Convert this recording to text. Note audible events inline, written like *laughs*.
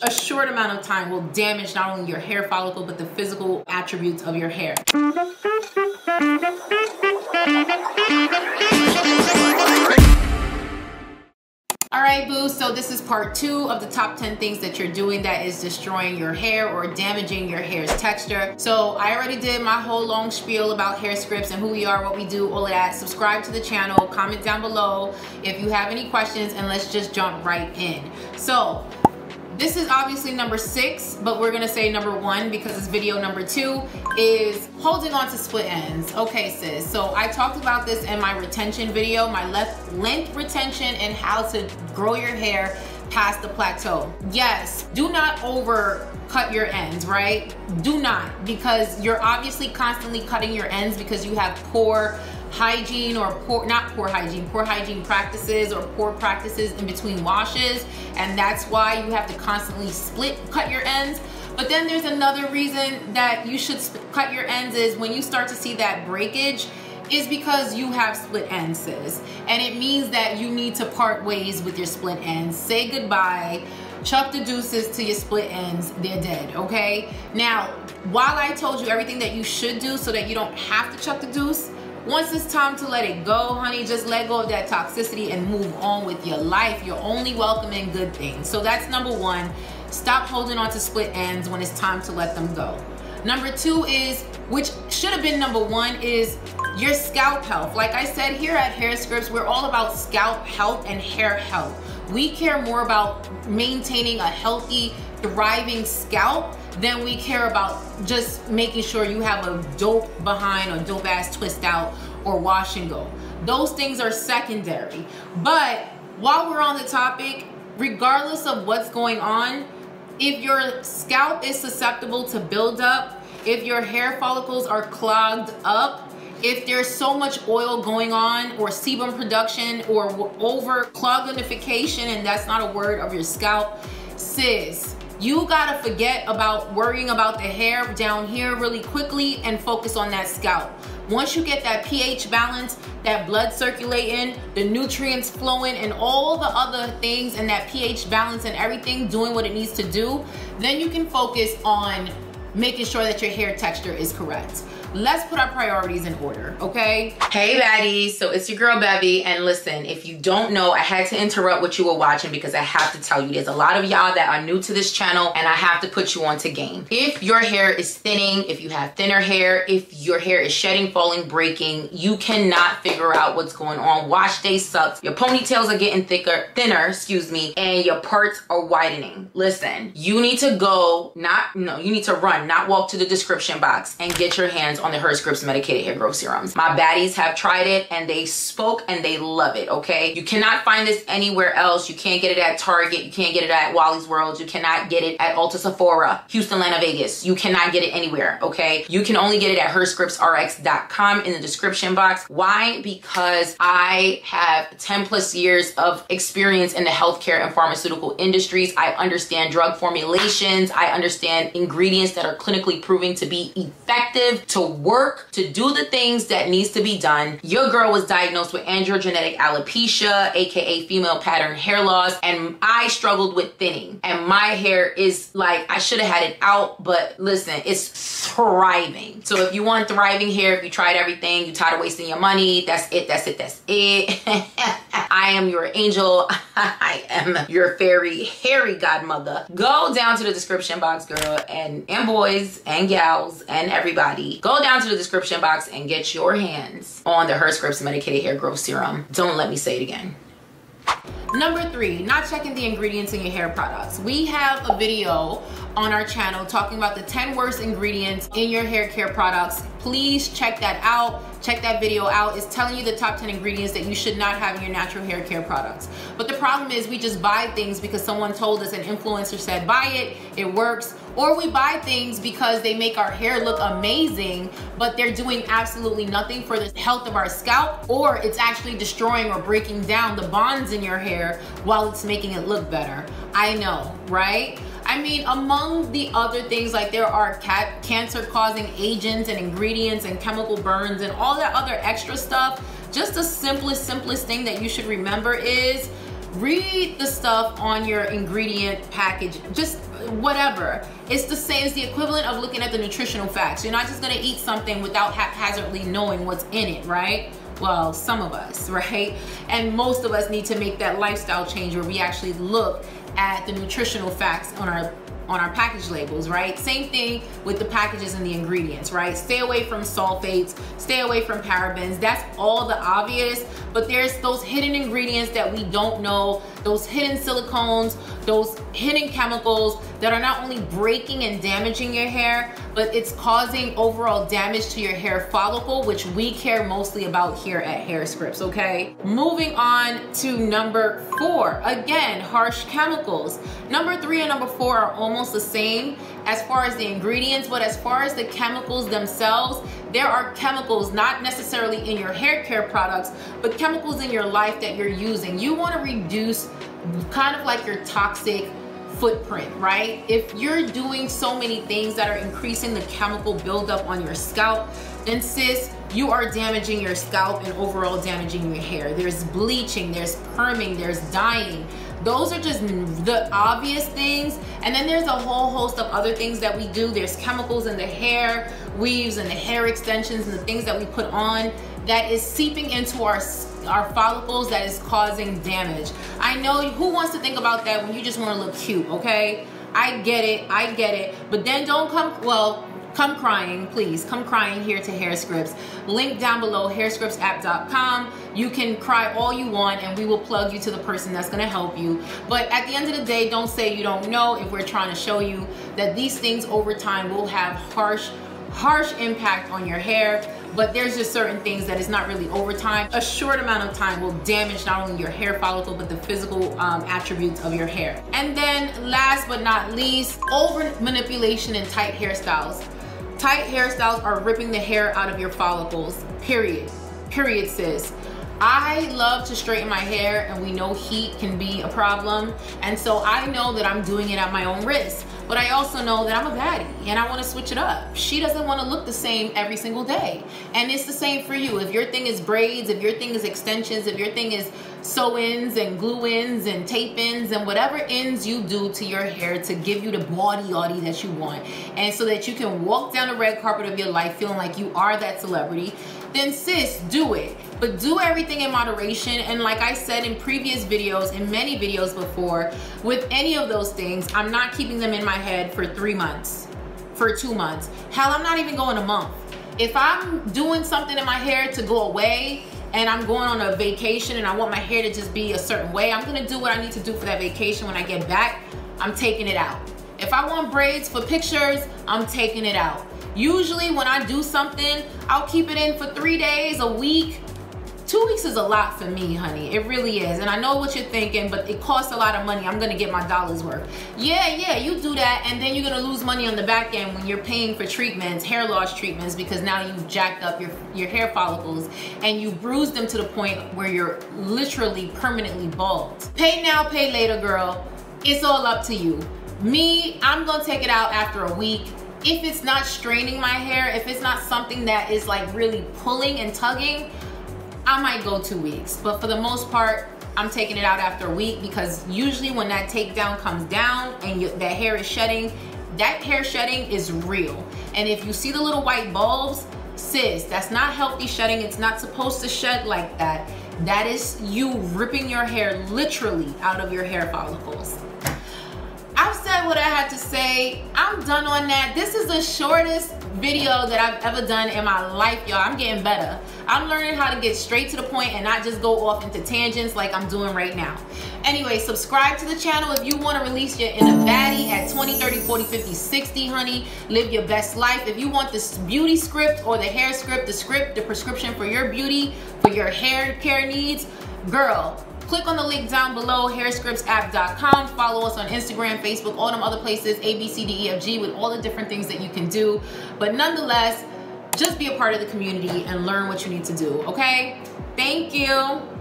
a short amount of time will damage not only your hair follicle, but the physical attributes of your hair. All right, boo, so this is part two of the top 10 things that you're doing that is destroying your hair or damaging your hair's texture. So I already did my whole long spiel about hair scripts and who we are, what we do, all of that. Subscribe to the channel, comment down below if you have any questions, and let's just jump right in. So this is obviously number six, but we're gonna say number one because it's video number two is holding on to split ends. Okay, sis, so I talked about this in my retention video, my left length retention and how to grow your hair past the plateau. Yes, do not over cut your ends, right? Do not, because you're obviously constantly cutting your ends because you have poor hygiene or poor, not poor hygiene, poor hygiene practices or poor practices in between washes. And that's why you have to constantly split, cut your ends. But then there's another reason that you should cut your ends is when you start to see that breakage, is because you have split ends, sis. And it means that you need to part ways with your split ends. Say goodbye. Chuck the deuces to your split ends. They're dead, okay? Now, while I told you everything that you should do so that you don't have to chuck the deuce, once it's time to let it go, honey, just let go of that toxicity and move on with your life. You're only welcoming good things. So that's number one. Stop holding on to split ends when it's time to let them go. Number two is, which should have been number one, is your scalp health. Like I said, here at Hair Scripts, we're all about scalp health and hair health. We care more about maintaining a healthy, thriving scalp than we care about just making sure you have a dope behind or dope ass twist out or wash and go. Those things are secondary. But while we're on the topic, regardless of what's going on, if your scalp is susceptible to buildup, if your hair follicles are clogged up, if there's so much oil going on or sebum production or over clogification, and that's not a word of your scalp, sis, you gotta forget about worrying about the hair down here really quickly and focus on that scalp. Once you get that pH balance, that blood circulating, the nutrients flowing, and all the other things, and that pH balance and everything doing what it needs to do, then you can focus on making sure that your hair texture is correct let's put our priorities in order, okay? Hey baddies, so it's your girl Bevy, and listen, if you don't know, I had to interrupt what you were watching because I have to tell you, there's a lot of y'all that are new to this channel, and I have to put you on to game. If your hair is thinning, if you have thinner hair, if your hair is shedding, falling, breaking, you cannot figure out what's going on. Wash day sucks, your ponytails are getting thicker, thinner, excuse me, and your parts are widening. Listen, you need to go, not, no, you need to run, not walk to the description box and get your hands on the Her Scripts medicated hair growth serums. My baddies have tried it and they spoke and they love it, okay? You cannot find this anywhere else. You can't get it at Target. You can't get it at Wally's World. You cannot get it at Ulta Sephora, Houston, Atlanta, Vegas. You cannot get it anywhere, okay? You can only get it at herscriptsrx.com in the description box. Why? Because I have 10 plus years of experience in the healthcare and pharmaceutical industries. I understand drug formulations. I understand ingredients that are clinically proving to be effective to work, to do the things that needs to be done. Your girl was diagnosed with androgenetic alopecia, aka female pattern hair loss, and I struggled with thinning. And my hair is like, I should have had it out, but listen, it's thriving. So if you want thriving hair, if you tried everything, you tired of wasting your money, that's it, that's it, that's it. *laughs* I am your angel. *laughs* I am your fairy, hairy godmother. Go down to the description box, girl, and, and boys and gals and everybody. Go down to the description box and get your hands on the Her Scripts Medicated Hair Growth Serum. Don't let me say it again. Number three, not checking the ingredients in your hair products. We have a video on our channel talking about the 10 worst ingredients in your hair care products. Please check that out. Check that video out. It's telling you the top 10 ingredients that you should not have in your natural hair care products. But the problem is we just buy things because someone told us, an influencer said buy it, it works. Or we buy things because they make our hair look amazing, but they're doing absolutely nothing for the health of our scalp, or it's actually destroying or breaking down the bonds in your hair while it's making it look better. I know, right? I mean, among the other things, like there are cancer causing agents and ingredients and chemical burns and all that other extra stuff, just the simplest, simplest thing that you should remember is read the stuff on your ingredient package just whatever it's the same it's the equivalent of looking at the nutritional facts you're not just to eat something without haphazardly knowing what's in it right well some of us *laughs* right and most of us need to make that lifestyle change where we actually look at the nutritional facts on our on our package labels, right? Same thing with the packages and the ingredients, right? Stay away from sulfates, stay away from parabens. That's all the obvious, but there's those hidden ingredients that we don't know, those hidden silicones, those hidden chemicals that are not only breaking and damaging your hair, but it's causing overall damage to your hair follicle, which we care mostly about here at Hair Scripts, okay? Moving on to number four. Again, harsh chemicals. Number three and number four are almost the same as far as the ingredients, but as far as the chemicals themselves, there are chemicals, not necessarily in your hair care products, but chemicals in your life that you're using. You wanna reduce kind of like your toxic footprint, right? If you're doing so many things that are increasing the chemical buildup on your scalp, then sis, you are damaging your scalp and overall damaging your hair. There's bleaching, there's perming, there's dyeing. Those are just the obvious things. And then there's a whole host of other things that we do. There's chemicals in the hair, weaves and the hair extensions and the things that we put on that is seeping into our our follicles that is causing damage. I know who wants to think about that when you just want to look cute, okay? I get it, I get it. But then don't come, well, come crying, please. Come crying here to Hair Scripts. Link down below, hairscriptsapp.com. You can cry all you want and we will plug you to the person that's gonna help you. But at the end of the day, don't say you don't know if we're trying to show you that these things over time will have harsh, harsh impact on your hair but there's just certain things that is not really over time. A short amount of time will damage not only your hair follicle, but the physical um, attributes of your hair. And then last but not least, over manipulation and tight hairstyles. Tight hairstyles are ripping the hair out of your follicles, period. Period, sis. I love to straighten my hair and we know heat can be a problem. And so I know that I'm doing it at my own risk. But I also know that I'm a baddie and I want to switch it up. She doesn't want to look the same every single day. And it's the same for you. If your thing is braids, if your thing is extensions, if your thing is sew-ins and glue-ins and tape-ins and whatever ins you do to your hair to give you the body body that you want. And so that you can walk down the red carpet of your life feeling like you are that celebrity then sis, do it. But do everything in moderation. And like I said in previous videos, in many videos before, with any of those things, I'm not keeping them in my head for three months, for two months. Hell, I'm not even going a month. If I'm doing something in my hair to go away, and I'm going on a vacation and I want my hair to just be a certain way, I'm gonna do what I need to do for that vacation when I get back. I'm taking it out. If I want braids for pictures, I'm taking it out. Usually when I do something, I'll keep it in for three days, a week. Two weeks is a lot for me, honey. It really is. And I know what you're thinking, but it costs a lot of money. I'm gonna get my dollars worth. Yeah, yeah, you do that, and then you're gonna lose money on the back end when you're paying for treatments, hair loss treatments, because now you've jacked up your, your hair follicles and you bruised them to the point where you're literally permanently bald. Pay now, pay later, girl. It's all up to you. Me, I'm gonna take it out after a week if it's not straining my hair, if it's not something that is like really pulling and tugging, I might go two weeks. But for the most part, I'm taking it out after a week because usually when that takedown comes down and you, that hair is shedding, that hair shedding is real. And if you see the little white bulbs, sis, that's not healthy shedding. It's not supposed to shed like that. That is you ripping your hair literally out of your hair follicles. What I had to say. I'm done on that. This is the shortest video that I've ever done in my life, y'all. I'm getting better. I'm learning how to get straight to the point and not just go off into tangents like I'm doing right now. Anyway, subscribe to the channel if you want to release your inner baddie at 20, 30, 40, 50, 60, honey. Live your best life. If you want this beauty script or the hair script, the script, the prescription for your beauty, for your hair care needs, girl, Click on the link down below, hairscriptsapp.com. Follow us on Instagram, Facebook, all them other places, A, B, C, D, E, F, G, with all the different things that you can do. But nonetheless, just be a part of the community and learn what you need to do, okay? Thank you.